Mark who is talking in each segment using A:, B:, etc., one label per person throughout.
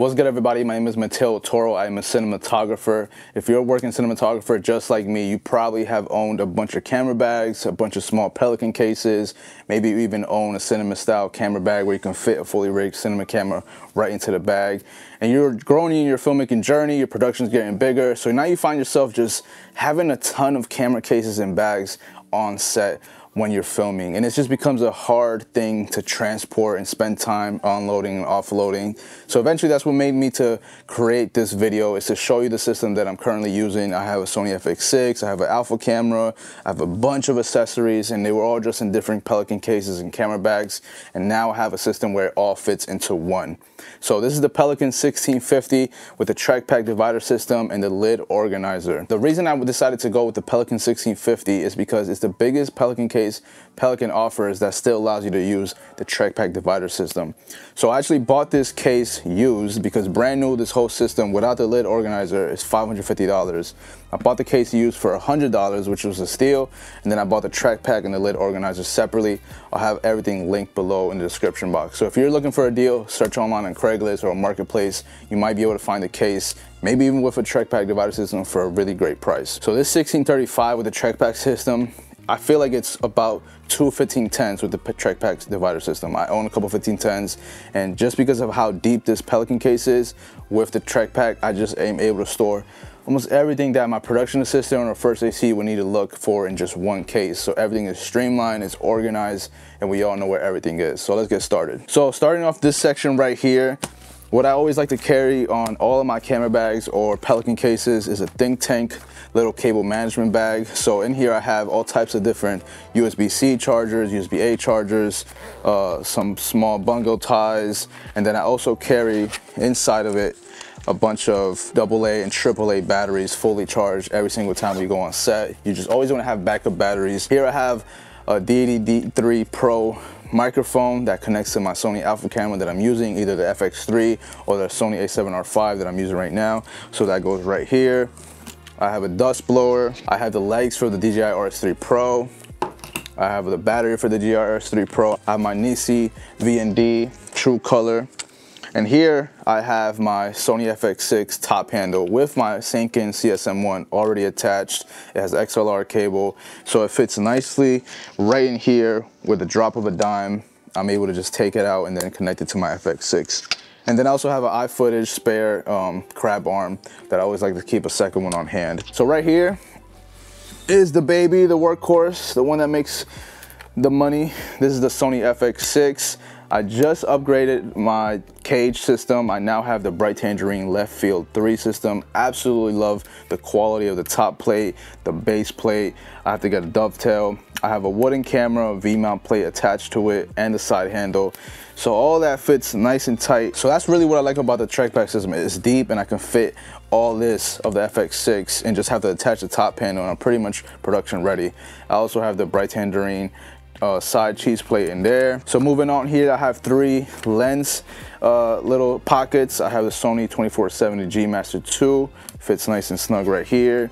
A: What's good everybody, my name is Mateo Toro, I'm a cinematographer. If you're a working cinematographer just like me, you probably have owned a bunch of camera bags, a bunch of small Pelican cases, maybe you even own a cinema style camera bag where you can fit a fully rigged cinema camera right into the bag. And you're growing in your filmmaking journey, your production's getting bigger, so now you find yourself just having a ton of camera cases and bags on set when you're filming and it just becomes a hard thing to transport and spend time unloading and offloading. So eventually that's what made me to create this video is to show you the system that I'm currently using. I have a Sony FX6 I have an alpha camera I have a bunch of accessories and they were all just in different Pelican cases and camera bags and now I have a system where it all fits into one. So this is the Pelican 1650 with the TrekPak divider system and the lid organizer. The reason I decided to go with the Pelican 1650 is because it's the biggest Pelican case case Pelican offers that still allows you to use the TrekPak divider system. So I actually bought this case used because brand new this whole system without the lid organizer is $550. I bought the case used for $100 which was a steal and then I bought the TrekPak and the lid organizer separately. I'll have everything linked below in the description box. So if you're looking for a deal, search online on Craigslist or a marketplace, you might be able to find the case maybe even with a TrekPak divider system for a really great price. So this 1635 with the TrekPak system I feel like it's about two 1510s with the TrekPak divider system. I own a couple 1510s and just because of how deep this Pelican case is with the TrekPak, I just am able to store almost everything that my production assistant or first AC would need to look for in just one case. So everything is streamlined, it's organized, and we all know where everything is. So let's get started. So starting off this section right here, what I always like to carry on all of my camera bags or Pelican cases is a Think Tank little cable management bag. So in here I have all types of different USB-C chargers, USB-A chargers, uh, some small bongo ties, and then I also carry inside of it a bunch of AA and AAA batteries fully charged every single time we go on set. You just always want to have backup batteries. Here I have a Deity D3 Pro microphone that connects to my Sony Alpha camera that I'm using, either the FX3 or the Sony a7R5 that I'm using right now. So that goes right here. I have a dust blower. I have the legs for the DJI RS3 Pro. I have the battery for the DJI RS3 Pro. I have my Nisi VND True Color. And here I have my Sony FX6 top handle with my Sanken CSM1 already attached. It has XLR cable, so it fits nicely right in here with a drop of a dime. I'm able to just take it out and then connect it to my FX6. And then I also have an iFootage spare um, crab arm that I always like to keep a second one on hand. So right here is the baby, the workhorse, the one that makes the money. This is the Sony FX6. I just upgraded my cage system. I now have the Bright Tangerine Left Field 3 system. Absolutely love the quality of the top plate, the base plate. I have to get a dovetail. I have a wooden camera, V-mount plate attached to it, and the side handle. So all that fits nice and tight. So that's really what I like about the TrekPak system. It's deep and I can fit all this of the FX6 and just have to attach the top panel and I'm pretty much production ready. I also have the Bright Tangerine uh, side cheese plate in there. So moving on here, I have three lens uh, little pockets. I have the Sony 2470 G Master 2, fits nice and snug right here.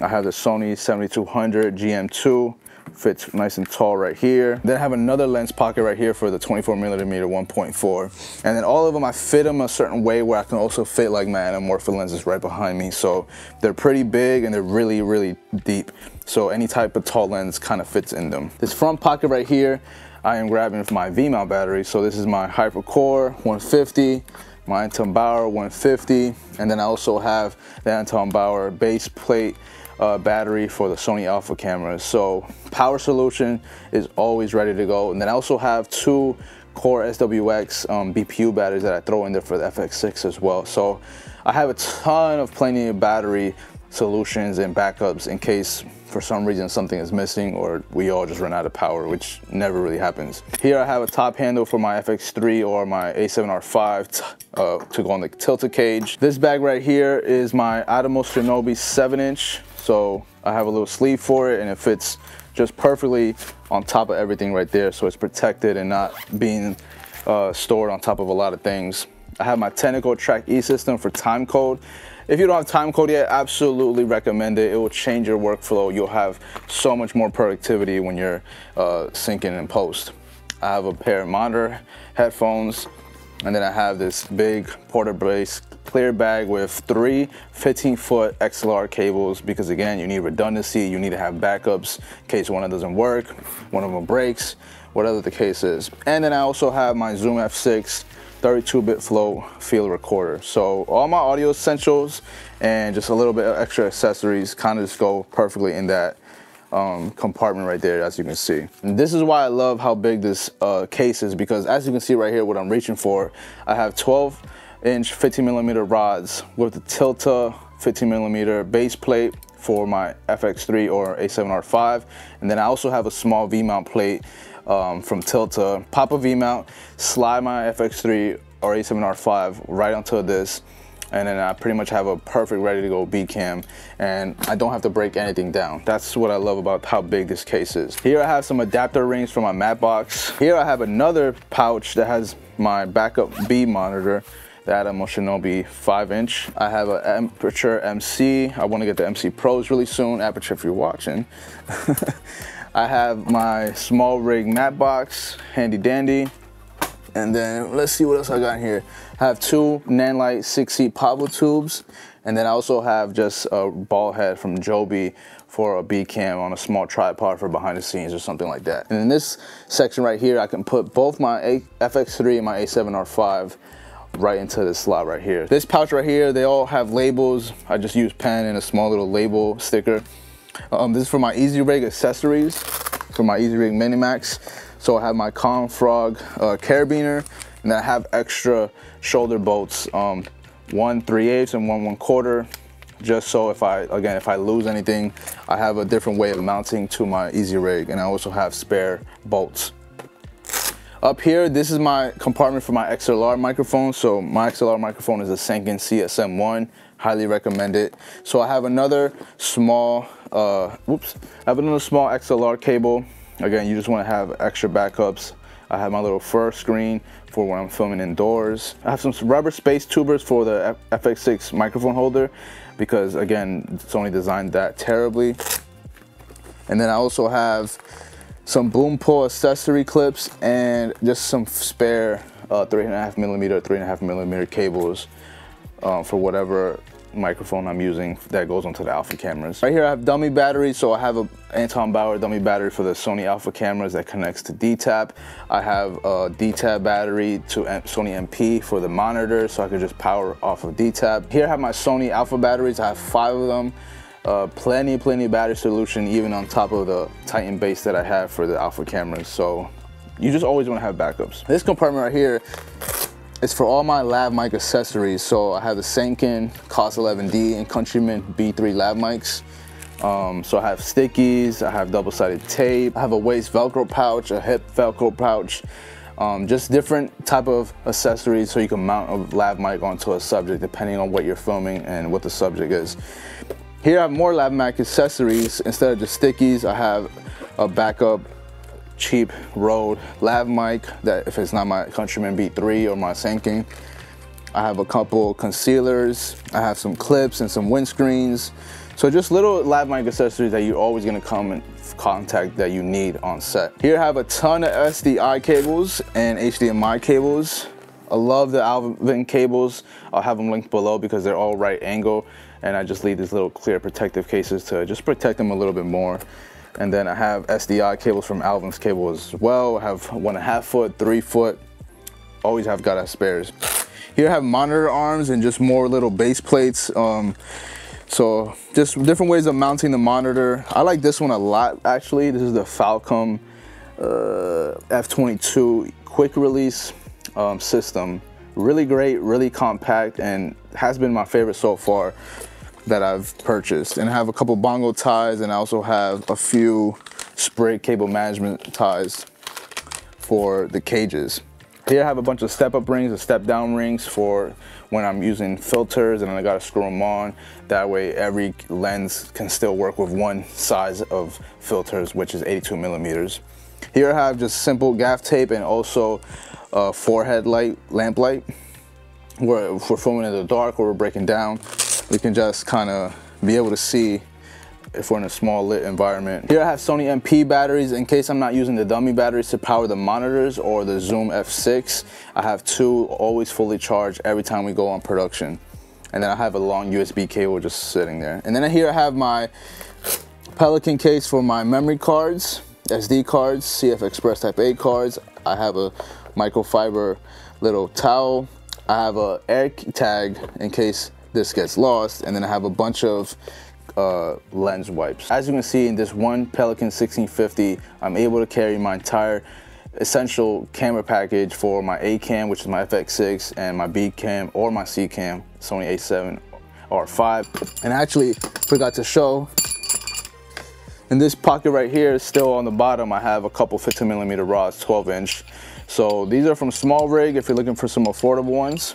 A: I have the Sony 7200 GM2, fits nice and tall right here. Then I have another lens pocket right here for the 24 millimeter 1.4. And then all of them, I fit them a certain way where I can also fit like my anamorphic lenses right behind me. So they're pretty big and they're really, really deep. So any type of tall lens kind of fits in them. This front pocket right here, I am grabbing my V-mount battery. So this is my HyperCore 150, my Anton Bauer 150, and then I also have the Anton Bauer base plate uh, battery for the Sony Alpha cameras. So power solution is always ready to go. And then I also have two core SWX um, BPU batteries that I throw in there for the FX6 as well. So I have a ton of plenty of battery solutions and backups in case for some reason something is missing or we all just run out of power, which never really happens. Here I have a top handle for my FX3 or my A7R5 uh, to go on the Tilta cage. This bag right here is my Atomos Shinobi 7 inch so I have a little sleeve for it and it fits just perfectly on top of everything right there. So it's protected and not being uh, stored on top of a lot of things. I have my Tentacle Track E system for time code. If you don't have time code yet, absolutely recommend it. It will change your workflow. You'll have so much more productivity when you're uh, syncing in post. I have a pair of monitor headphones And then I have this big PortaBrace clear bag with three 15 foot XLR cables because again, you need redundancy, you need to have backups in case one of them doesn't work, one of them breaks, whatever the case is. And then I also have my Zoom F6 32-bit float field recorder. So all my audio essentials and just a little bit of extra accessories kind of just go perfectly in that um, compartment right there, as you can see. And this is why I love how big this uh, case is because as you can see right here, what I'm reaching for, I have 12 inch 15 millimeter rods with the Tilta 15 millimeter base plate for my FX3 or A7R5. And then I also have a small V-mount plate um, from Tilta. Pop a V-mount, slide my FX3 or A7R5 right onto this and then I pretty much have a perfect ready to go B cam and I don't have to break anything down. That's what I love about how big this case is. Here I have some adapter rings for my mat box. Here I have another pouch that has my backup B monitor the Atomos Shinobi 5 inch. I have an Aputure MC. I want to get the MC Pros really soon. Aputure, if you're watching. I have my small rig mat box, handy dandy. And then let's see what else I got here. I have two Nanlite 6C PavoTubes. And then I also have just a ball head from Joby for a B cam on a small tripod for behind the scenes or something like that. And in this section right here, I can put both my FX3 and my A7R5 right into this slot right here. This pouch right here, they all have labels. I just use pen and a small little label sticker. Um, this is for my Easyrig accessories, for my Easyrig Minimax. So I have my Kong Frog uh, carabiner, and I have extra shoulder bolts, um, one 3 eighths and one 1 quarter, just so if I, again, if I lose anything, I have a different way of mounting to my Easyrig, and I also have spare bolts. Up here, this is my compartment for my XLR microphone. So my XLR microphone is a Sanken CSM1, highly recommend it. So I have another small, uh, whoops, I have another small XLR cable. Again, you just wanna have extra backups. I have my little fur screen for when I'm filming indoors. I have some rubber space tubers for the FX6 microphone holder because again, Sony designed that terribly. And then I also have some boom pull accessory clips and just some spare uh, three and a half millimeter, three and a half millimeter cables um, for whatever microphone I'm using that goes onto the alpha cameras. Right here I have dummy batteries, so I have a Anton Bauer dummy battery for the Sony alpha cameras that connects to DTAP. I have a DTAP battery to Sony MP for the monitor, so I could just power off of DTAP. Here I have my Sony alpha batteries, I have five of them. Uh, plenty, plenty battery solution, even on top of the Titon base that I have for the alpha cameras. So you just always want to have backups. This compartment right here is for all my lav mic accessories. So I have the Sanken COS 11D and Countryman B3 lav mics. Um, so I have stickies, I have double-sided tape, I have a waist Velcro pouch, a hip Velcro pouch, um, just different type of accessories so you can mount a lav mic onto a subject depending on what you're filming and what the subject is. Here I have more lav mic accessories. Instead of just stickies, I have a backup cheap Rode lav mic that if it's not my Countryman B3 or my Sanken. I have a couple concealers. I have some clips and some windscreens. So just little lav mic accessories that you're always gonna come in contact that you need on set. Here I have a ton of SDI cables and HDMI cables. I love the Alvin cables. I'll have them linked below because they're all right angle and I just leave these little clear protective cases to just protect them a little bit more. And then I have SDI cables from Alvin's cable as well. I have one and a half foot, three foot, always have got spares. Here I have monitor arms and just more little base plates. Um, so just different ways of mounting the monitor. I like this one a lot actually. This is the Falcam uh, F22 quick release um, system. Really great, really compact, and has been my favorite so far that I've purchased. And I have a couple bongo ties and I also have a few spray cable management ties for the cages. Here I have a bunch of step up rings and step down rings for when I'm using filters and I gotta screw them on. That way every lens can still work with one size of filters, which is 82 millimeters. Here I have just simple gaff tape and also a forehead light, lamp light. Where if we're filming in the dark or we're breaking down, we can just kind of be able to see if we're in a small lit environment. Here I have Sony MP batteries in case I'm not using the dummy batteries to power the monitors or the Zoom F6. I have two always fully charged every time we go on production. And then I have a long USB cable just sitting there. And then here I have my Pelican case for my memory cards, SD cards, CF Express Type A cards. I have a microfiber little towel. I have a air tag in case this gets lost. And then I have a bunch of uh, lens wipes. As you can see in this one Pelican 1650, I'm able to carry my entire essential camera package for my A cam, which is my FX6, and my B cam or my C cam, Sony a7 R5. And I actually forgot to show in this pocket right here, still on the bottom, I have a couple 15 millimeter rods, 12 inch. So these are from Small Rig if you're looking for some affordable ones.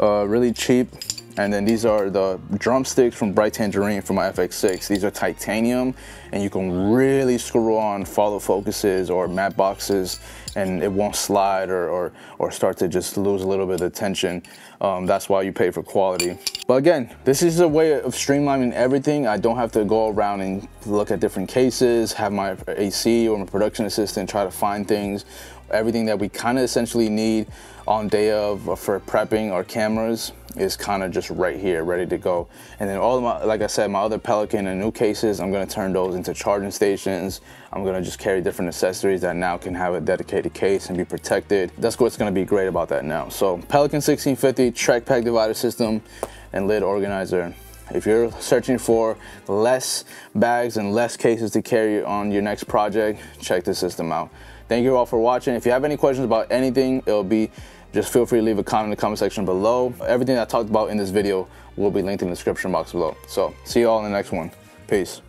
A: Uh, really cheap. And then these are the drumsticks from Bright Tangerine for my FX6. These are titanium and you can really screw on follow focuses or matte boxes and it won't slide or, or, or start to just lose a little bit of tension. Um, that's why you pay for quality. But again, this is a way of streamlining everything. I don't have to go around and look at different cases, have my AC or my production assistant try to find things. Everything that we kind of essentially need on day of uh, for prepping our cameras is kind of just right here, ready to go. And then all my, like I said, my other Pelican and new cases, I'm gonna turn those into charging stations. I'm gonna just carry different accessories that now can have a dedicated case and be protected. That's what's gonna be great about that now. So Pelican 1650 TrekPak divider system and lid organizer. If you're searching for less bags and less cases to carry on your next project, check this system out. Thank you all for watching. If you have any questions about anything, it'll be just feel free to leave a comment in the comment section below. Everything I talked about in this video will be linked in the description box below. So see you all in the next one. Peace.